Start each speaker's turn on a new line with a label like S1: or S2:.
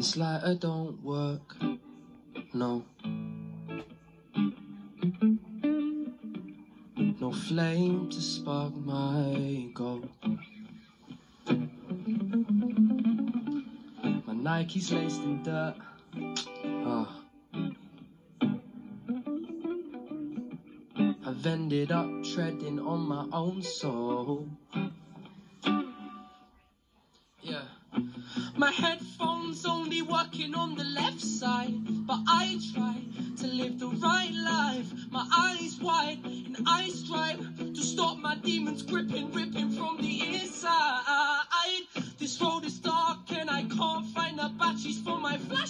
S1: This lighter don't work, no. No flame to spark my goal. My Nike's laced in dirt. Ah. I've ended up treading on my own soul. Yeah. My headphones only working on the left side, but I try to live the right life. My eyes wide and I strive to stop my demons gripping, ripping from the inside. This road is dark and I can't find the batteries for my flashlight.